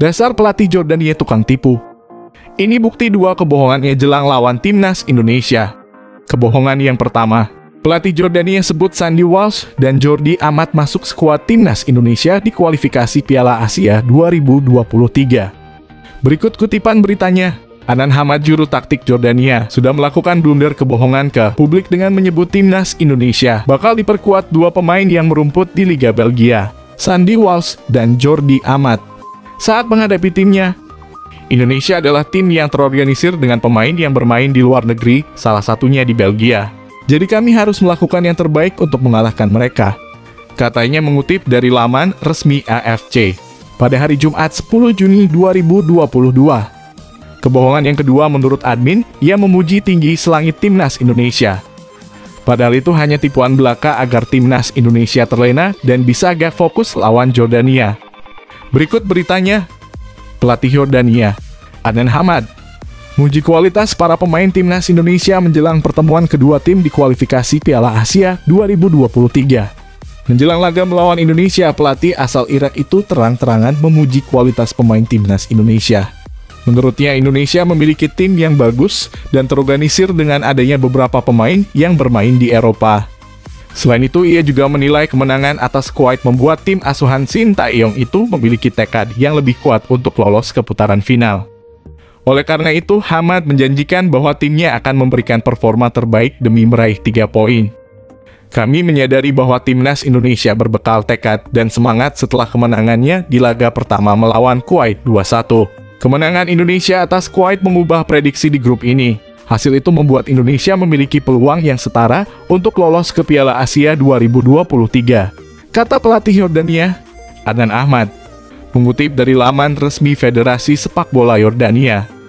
Dasar pelatih Jordania tukang tipu. Ini bukti dua kebohongannya jelang lawan timnas Indonesia. Kebohongan yang pertama, pelatih Jordania sebut Sandy Walsh dan Jordi Amat masuk skuad timnas Indonesia di kualifikasi Piala Asia 2023. Berikut kutipan beritanya. Anan Hamad juru taktik Jordania sudah melakukan blunder kebohongan ke publik dengan menyebut timnas Indonesia bakal diperkuat dua pemain yang merumput di Liga Belgia, Sandy Walsh dan Jordi Amat saat menghadapi timnya. Indonesia adalah tim yang terorganisir dengan pemain yang bermain di luar negeri, salah satunya di Belgia. Jadi kami harus melakukan yang terbaik untuk mengalahkan mereka. Katanya mengutip dari laman resmi AFC pada hari Jumat 10 Juni 2022. Kebohongan yang kedua menurut admin, ia memuji tinggi selangit timnas Indonesia. Padahal itu hanya tipuan belaka agar timnas Indonesia terlena dan bisa gak fokus lawan Jordania. Berikut beritanya, pelatih Yordania, Adnan Hamad, muji kualitas para pemain timnas Indonesia menjelang pertemuan kedua tim di kualifikasi Piala Asia 2023. Menjelang laga melawan Indonesia, pelatih asal Irak itu terang-terangan memuji kualitas pemain timnas Indonesia. Menurutnya, Indonesia memiliki tim yang bagus dan terorganisir dengan adanya beberapa pemain yang bermain di Eropa. Selain itu, ia juga menilai kemenangan atas Kuwait membuat tim asuhan Shin Taeyong itu memiliki tekad yang lebih kuat untuk lolos ke putaran final. Oleh karena itu, Hamad menjanjikan bahwa timnya akan memberikan performa terbaik demi meraih tiga poin. Kami menyadari bahwa timnas Indonesia berbekal tekad dan semangat setelah kemenangannya di laga pertama melawan Kuwait 2-1. Kemenangan Indonesia atas Kuwait mengubah prediksi di grup ini, Hasil itu membuat Indonesia memiliki peluang yang setara untuk lolos ke Piala Asia 2023. Kata pelatih Yordania, Adnan Ahmad, mengutip dari laman resmi Federasi Sepak Bola Yordania.